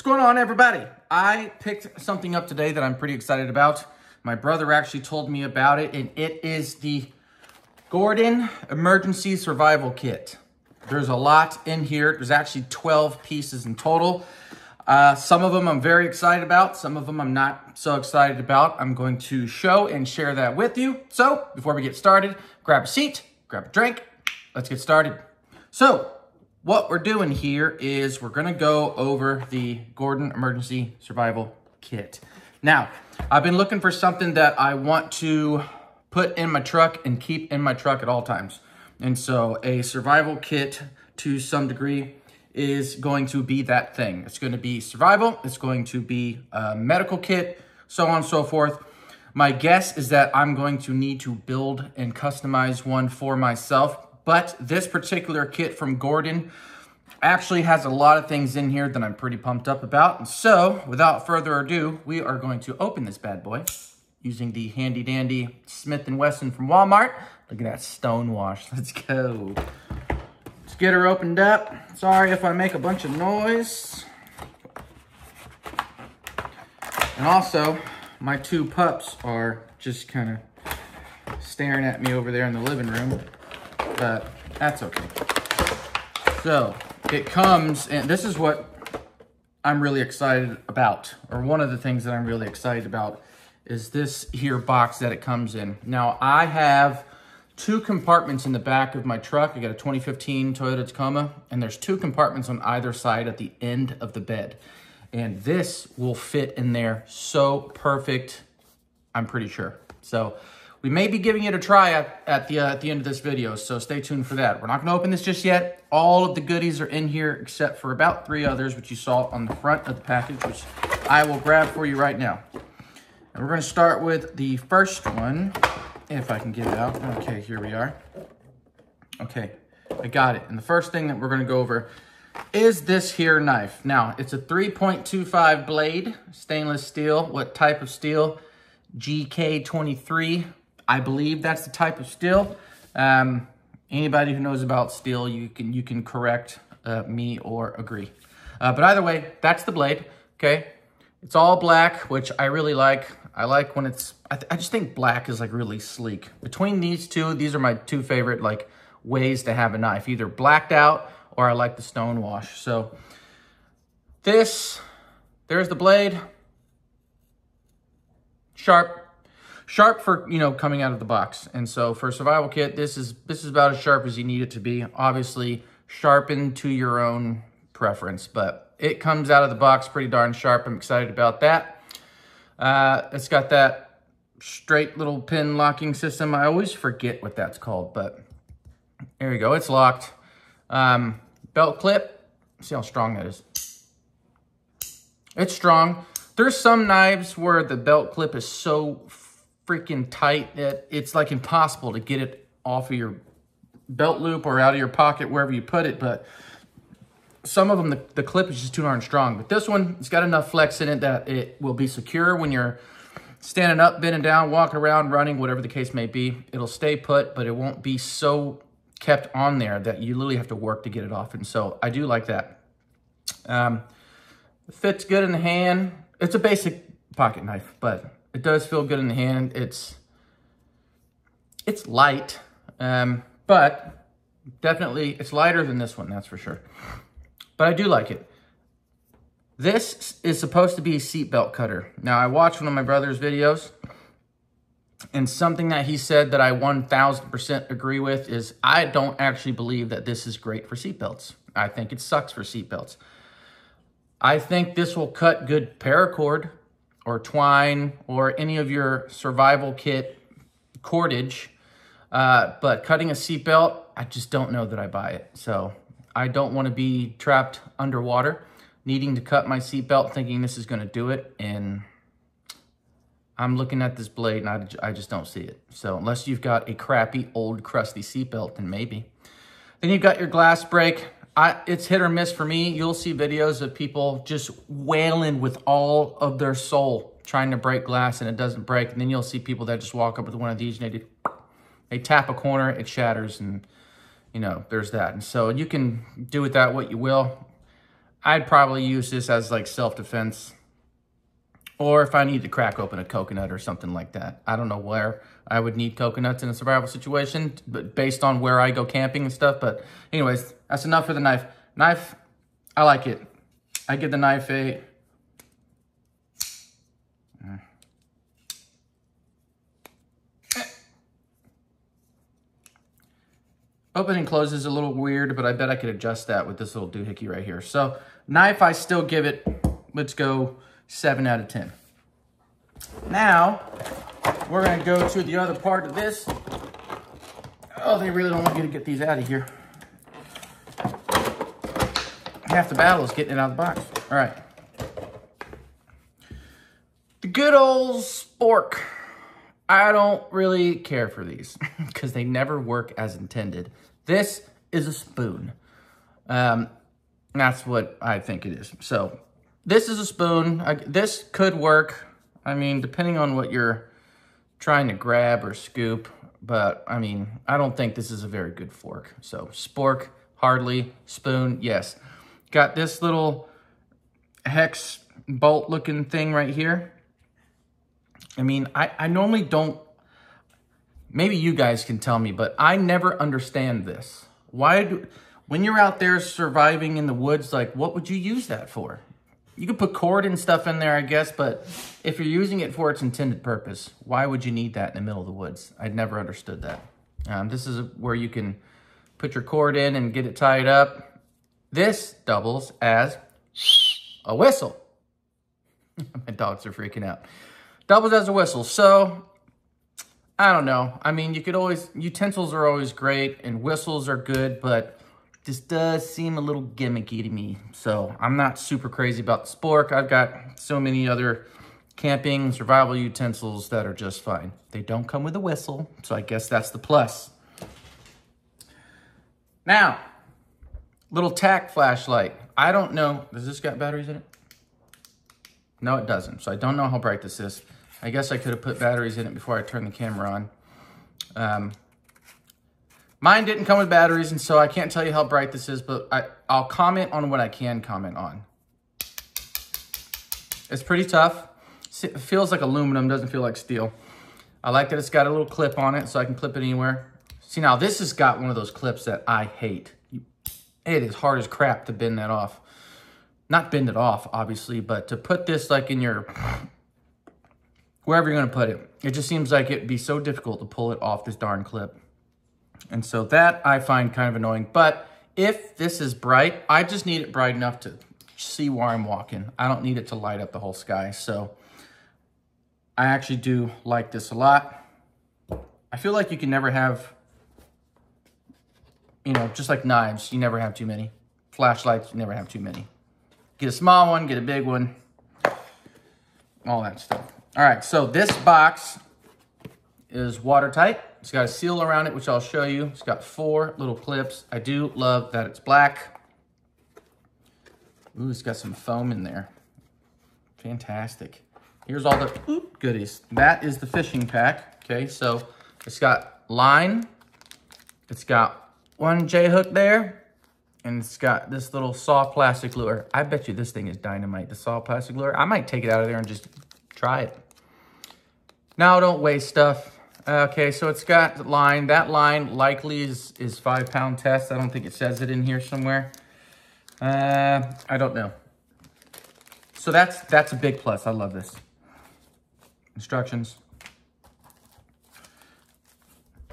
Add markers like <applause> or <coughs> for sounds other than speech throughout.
What's going on, everybody? I picked something up today that I'm pretty excited about. My brother actually told me about it, and it is the Gordon Emergency Survival Kit. There's a lot in here. There's actually 12 pieces in total. Uh, some of them I'm very excited about. Some of them I'm not so excited about. I'm going to show and share that with you. So before we get started, grab a seat, grab a drink. Let's get started. So what we're doing here is we're gonna go over the Gordon Emergency Survival Kit. Now, I've been looking for something that I want to put in my truck and keep in my truck at all times. And so a survival kit to some degree is going to be that thing. It's gonna be survival, it's going to be a medical kit, so on and so forth. My guess is that I'm going to need to build and customize one for myself but this particular kit from Gordon actually has a lot of things in here that I'm pretty pumped up about. And so, without further ado, we are going to open this bad boy using the handy dandy Smith & Wesson from Walmart. Look at that stone wash. <laughs> Let's go. Let's get her opened up. Sorry if I make a bunch of noise. And also, my two pups are just kind of staring at me over there in the living room but that's okay. So it comes, and this is what I'm really excited about, or one of the things that I'm really excited about is this here box that it comes in. Now I have two compartments in the back of my truck. I got a 2015 Toyota Tacoma, and there's two compartments on either side at the end of the bed. And this will fit in there so perfect, I'm pretty sure. So we may be giving it a try at, at, the, uh, at the end of this video, so stay tuned for that. We're not gonna open this just yet. All of the goodies are in here except for about three others, which you saw on the front of the package, which I will grab for you right now. And we're gonna start with the first one, if I can get it out. Okay, here we are. Okay, I got it. And the first thing that we're gonna go over is this here knife. Now, it's a 3.25 blade, stainless steel. What type of steel? GK23 I believe that's the type of steel. Um, anybody who knows about steel, you can you can correct uh, me or agree. Uh, but either way, that's the blade, okay? It's all black, which I really like. I like when it's, I, I just think black is like really sleek. Between these two, these are my two favorite like ways to have a knife. Either blacked out or I like the stone wash. So this, there's the blade. Sharp, sharp for, you know, coming out of the box. And so for a survival kit, this is this is about as sharp as you need it to be. Obviously, sharpened to your own preference, but it comes out of the box pretty darn sharp. I'm excited about that. Uh, it's got that straight little pin locking system. I always forget what that's called, but there you go. It's locked. Um, belt clip. See how strong that is. It's strong. There's some knives where the belt clip is so freaking tight that it's like impossible to get it off of your belt loop or out of your pocket, wherever you put it. But some of them, the, the clip is just too darn strong. But this one, it's got enough flex in it that it will be secure when you're standing up, bending down, walking around, running, whatever the case may be. It'll stay put, but it won't be so kept on there that you literally have to work to get it off. And so I do like that. Um, fits good in the hand. It's a basic pocket knife, but it does feel good in the hand. It's it's light, um, but definitely it's lighter than this one, that's for sure. But I do like it. This is supposed to be a seatbelt cutter. Now, I watched one of my brother's videos, and something that he said that I 1000% agree with is I don't actually believe that this is great for seatbelts. I think it sucks for seatbelts. I think this will cut good paracord or twine or any of your survival kit cordage. Uh, but cutting a seatbelt, I just don't know that I buy it. So I don't want to be trapped underwater, needing to cut my seatbelt, thinking this is going to do it. And I'm looking at this blade and I, I just don't see it. So unless you've got a crappy, old, crusty seatbelt, then maybe. Then you've got your glass break. I, it's hit or miss for me. You'll see videos of people just wailing with all of their soul trying to break glass and it doesn't break. And then you'll see people that just walk up with one of these and they, they tap a corner, it shatters and, you know, there's that. And so you can do with that what you will. I'd probably use this as like self-defense. Or if I need to crack open a coconut or something like that. I don't know where I would need coconuts in a survival situation, but based on where I go camping and stuff. But anyways, that's enough for the knife. Knife, I like it. I give the knife a... Eh. Open and close is a little weird, but I bet I could adjust that with this little doohickey right here. So knife, I still give it, let's go seven out of 10. Now, we're gonna go to the other part of this. Oh, they really don't want you to get these out of here. Half the battle is getting it out of the box. All right. The good old spork. I don't really care for these <laughs> because they never work as intended. This is a spoon. Um, that's what I think it is. So this is a spoon. I, this could work. I mean, depending on what you're trying to grab or scoop. But, I mean, I don't think this is a very good fork. So spork, hardly. Spoon, yes. Got this little hex bolt looking thing right here. I mean, I, I normally don't, maybe you guys can tell me, but I never understand this. Why do, when you're out there surviving in the woods, like what would you use that for? You could put cord and stuff in there, I guess, but if you're using it for its intended purpose, why would you need that in the middle of the woods? I'd never understood that. Um, this is where you can put your cord in and get it tied up. This doubles as a whistle. <laughs> My dogs are freaking out doubles as a whistle. So, I don't know. I mean, you could always, utensils are always great and whistles are good, but this does seem a little gimmicky to me. So, I'm not super crazy about the spork. I've got so many other camping survival utensils that are just fine. They don't come with a whistle, so I guess that's the plus. Now, little tack flashlight. I don't know, does this got batteries in it? No, it doesn't. So I don't know how bright this is. I guess I could have put batteries in it before I turned the camera on. Um, mine didn't come with batteries, and so I can't tell you how bright this is, but I, I'll comment on what I can comment on. It's pretty tough. It feels like aluminum, doesn't feel like steel. I like that it's got a little clip on it so I can clip it anywhere. See, now this has got one of those clips that I hate. It is hard as crap to bend that off. Not bend it off, obviously, but to put this like in your wherever you're going to put it. It just seems like it'd be so difficult to pull it off this darn clip. And so that I find kind of annoying. But if this is bright, I just need it bright enough to see where I'm walking. I don't need it to light up the whole sky. So I actually do like this a lot. I feel like you can never have, you know, just like knives, you never have too many. Flashlights, you never have too many. Get a small one, get a big one, all that stuff. All right, so this box is watertight. It's got a seal around it, which I'll show you. It's got four little clips. I do love that it's black. Ooh, it's got some foam in there. Fantastic. Here's all the oop, goodies. That is the fishing pack. Okay, so it's got line. It's got one J-hook there. And it's got this little soft plastic lure. I bet you this thing is dynamite, the soft plastic lure. I might take it out of there and just Try it. Now don't waste stuff. Okay, so it's got line. That line likely is, is five pound test. I don't think it says it in here somewhere. Uh, I don't know. So that's, that's a big plus. I love this. Instructions.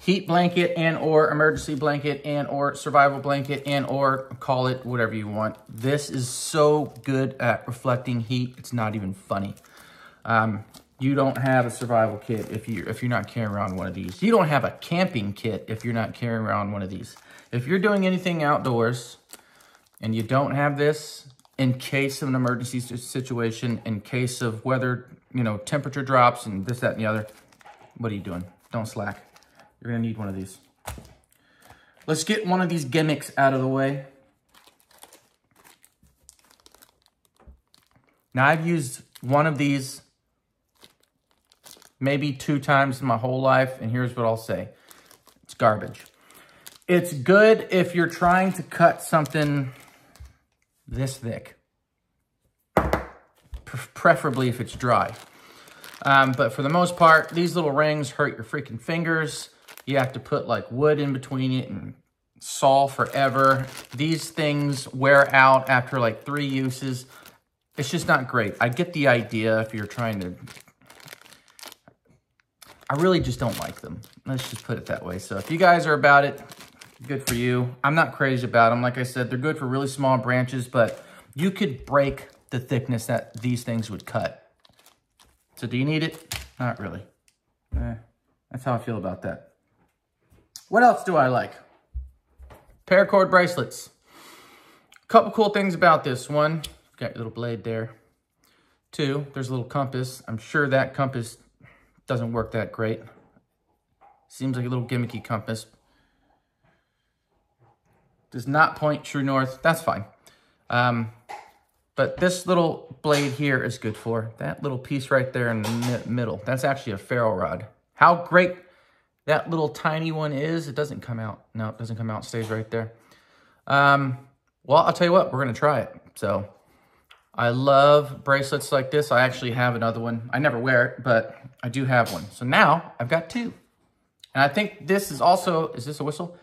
Heat blanket and or emergency blanket and or survival blanket and or call it whatever you want. This is so good at reflecting heat. It's not even funny. Um, you don't have a survival kit if you if you're not carrying around one of these. You don't have a camping kit if you're not carrying around one of these. If you're doing anything outdoors and you don't have this, in case of an emergency situation, in case of weather, you know, temperature drops and this, that, and the other, what are you doing? Don't slack. You're gonna need one of these. Let's get one of these gimmicks out of the way. Now I've used one of these maybe two times in my whole life, and here's what I'll say. It's garbage. It's good if you're trying to cut something this thick. Preferably if it's dry. Um, but for the most part, these little rings hurt your freaking fingers. You have to put like wood in between it and saw forever. These things wear out after like three uses. It's just not great. I get the idea if you're trying to... I really just don't like them. Let's just put it that way. So if you guys are about it, good for you. I'm not crazy about them. Like I said, they're good for really small branches, but you could break the thickness that these things would cut. So do you need it? Not really. Eh, that's how I feel about that. What else do I like? Paracord bracelets. A Couple cool things about this. One, got your little blade there. Two, there's a little compass. I'm sure that compass doesn't work that great. Seems like a little gimmicky compass. Does not point true north. That's fine. Um, but this little blade here is good for that little piece right there in the middle. That's actually a ferro rod. How great that little tiny one is, it doesn't come out. No, it doesn't come out. It stays right there. Um, well, I'll tell you what, we're going to try it. So I love bracelets like this. I actually have another one. I never wear it, but I do have one. So now I've got two. And I think this is also, is this a whistle?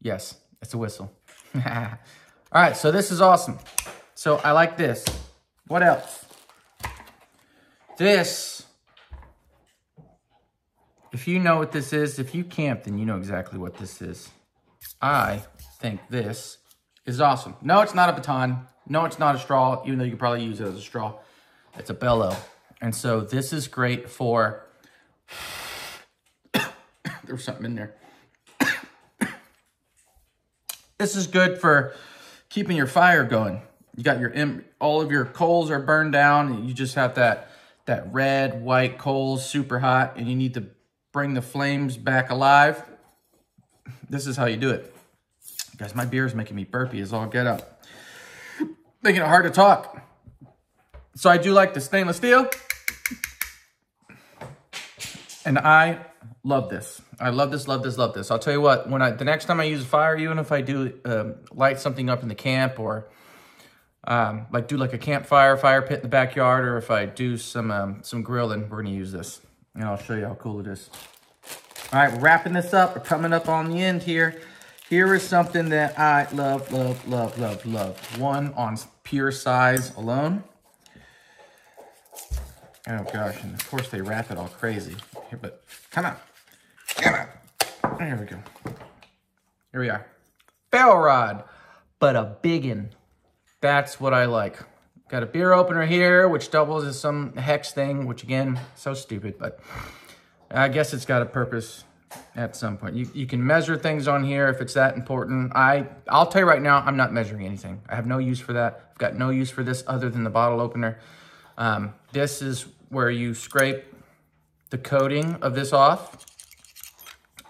Yes, it's a whistle. <laughs> All right, so this is awesome. So I like this. What else? This, if you know what this is, if you camp, then you know exactly what this is. I think this is awesome. No, it's not a baton. No, it's not a straw, even though you could probably use it as a straw. It's a bellow. And so this is great for, <coughs> there's something in there. <coughs> this is good for keeping your fire going. You got your, all of your coals are burned down. And you just have that, that red, white coals, super hot, and you need to bring the flames back alive. This is how you do it. Guys, my beer is making me burpy as all get up. Making it hard to talk. So I do like the stainless steel. And I love this. I love this, love this, love this. I'll tell you what, when I the next time I use a fire, even if I do um, light something up in the camp or um, like do like a campfire, fire pit in the backyard, or if I do some um, some grilling, we're gonna use this. And I'll show you how cool it is. All right, we're wrapping this up. We're coming up on the end here. Here is something that I love, love, love, love, love. One on pure size alone. Oh gosh, and of course they wrap it all crazy. Here, but come on, come on. There we go. Here we are. Ferro rod, but a biggin. That's what I like. Got a beer opener here, which doubles as some hex thing, which again, so stupid, but I guess it's got a purpose at some point. You, you can measure things on here if it's that important. I, I'll tell you right now, I'm not measuring anything. I have no use for that. I've got no use for this other than the bottle opener. Um, this is where you scrape the coating of this off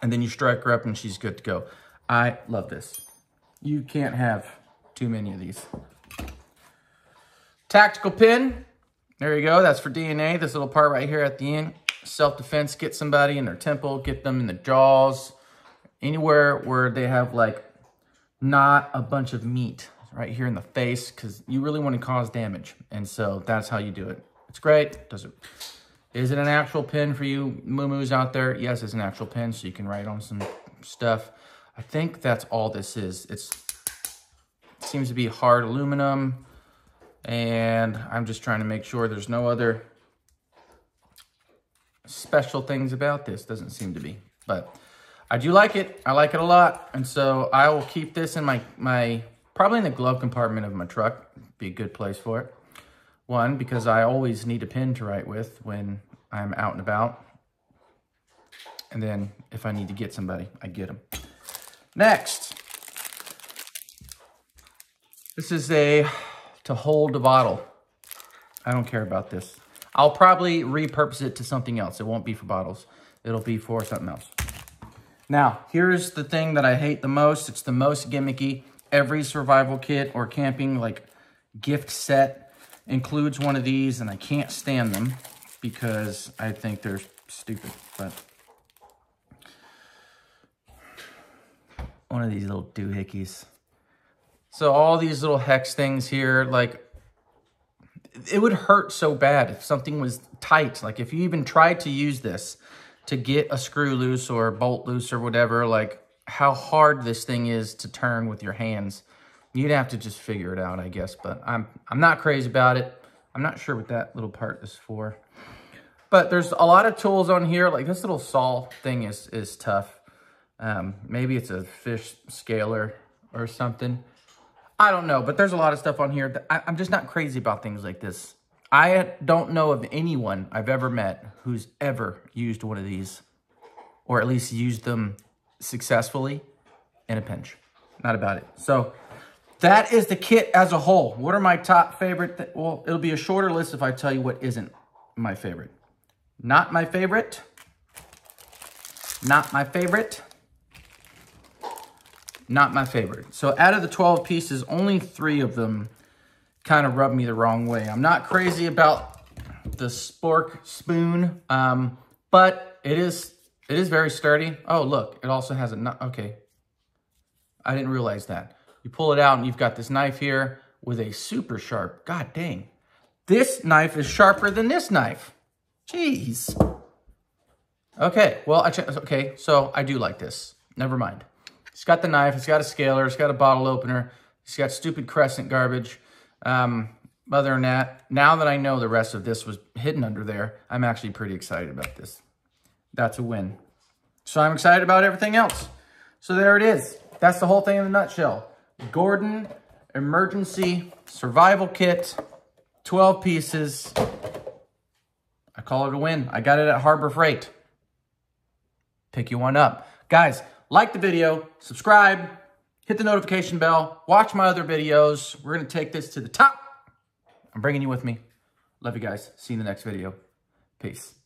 and then you strike her up and she's good to go. I love this. You can't have too many of these. Tactical pin. There you go. That's for DNA. This little part right here at the end. Self-defense. Get somebody in their temple. Get them in the jaws. Anywhere where they have like not a bunch of meat right here in the face because you really want to cause damage. And so that's how you do it. It's great. Does it? Is it an actual pin for you moo out there? Yes, it's an actual pin, so you can write on some stuff. I think that's all this is. It's it seems to be hard aluminum, and I'm just trying to make sure there's no other special things about this. Doesn't seem to be, but I do like it. I like it a lot, and so I will keep this in my my probably in the glove compartment of my truck. Be a good place for it. One, because I always need a pen to write with when I'm out and about. And then if I need to get somebody, I get them. Next. This is a to hold a bottle. I don't care about this. I'll probably repurpose it to something else. It won't be for bottles. It'll be for something else. Now, here's the thing that I hate the most. It's the most gimmicky. Every survival kit or camping like gift set includes one of these, and I can't stand them because I think they're stupid. But one of these little doohickeys. So all these little hex things here, like it would hurt so bad if something was tight. Like if you even tried to use this to get a screw loose or a bolt loose or whatever, like how hard this thing is to turn with your hands. You'd have to just figure it out, I guess. But I'm I'm not crazy about it. I'm not sure what that little part is for. But there's a lot of tools on here. Like this little saw thing is, is tough. Um, maybe it's a fish scaler or something. I don't know, but there's a lot of stuff on here. That I, I'm just not crazy about things like this. I don't know of anyone I've ever met who's ever used one of these or at least used them successfully in a pinch. Not about it. So that is the kit as a whole. What are my top favorite? well, it'll be a shorter list if I tell you what isn't my favorite. Not my favorite. Not my favorite. Not my favorite. So out of the 12 pieces, only three of them kind of rub me the wrong way. I'm not crazy about the spork spoon, um, but it is it is very sturdy. Oh, look, it also has a, okay. I didn't realize that. You pull it out and you've got this knife here with a super sharp, god dang. This knife is sharper than this knife. Jeez. Okay, well, I okay, so I do like this. Never mind. It's got the knife, it's got a scaler, it's got a bottle opener, it's got stupid crescent garbage. Um, other than that, now that I know the rest of this was hidden under there, I'm actually pretty excited about this. That's a win. So I'm excited about everything else. So there it is. That's the whole thing in a nutshell. Gordon Emergency Survival Kit, 12 pieces. I call it a win. I got it at Harbor Freight. Pick you one up. Guys, like the video, subscribe, hit the notification bell, watch my other videos. We're going to take this to the top. I'm bringing you with me. Love you guys. See you in the next video. Peace.